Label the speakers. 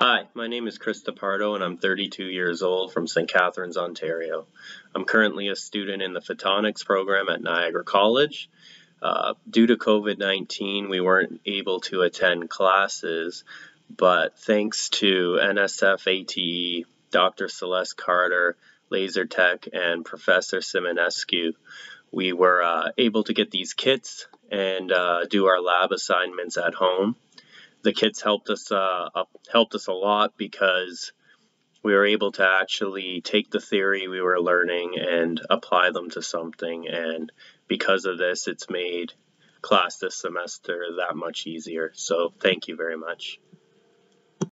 Speaker 1: Hi, my name is Chris DePardo and I'm 32 years old from St. Catharines, Ontario. I'm currently a student in the photonics program at Niagara College. Uh, due to COVID-19, we weren't able to attend classes, but thanks to NSF ATE, Dr. Celeste Carter, LASER-TEC, and Professor Simonescu, we were uh, able to get these kits and uh, do our lab assignments at home the kids helped us uh, helped us a lot because we were able to actually take the theory we were learning and apply them to something. And because of this it's made class this semester that much easier. So thank you very much